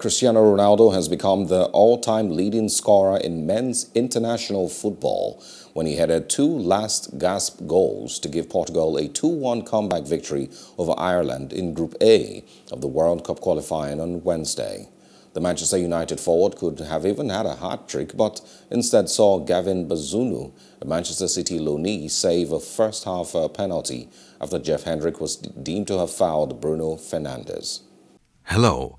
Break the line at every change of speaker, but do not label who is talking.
Cristiano Ronaldo has become the all-time leading scorer in men's international football when he headed two last-gasp goals to give Portugal a 2-1 comeback victory over Ireland in Group A of the World Cup qualifying on Wednesday. The Manchester United forward could have even had a hat-trick, but instead saw Gavin Bazunu, a Manchester City loanee, save a first-half uh, penalty after Jeff Hendrick was deemed to have fouled Bruno Fernandes.
Hello,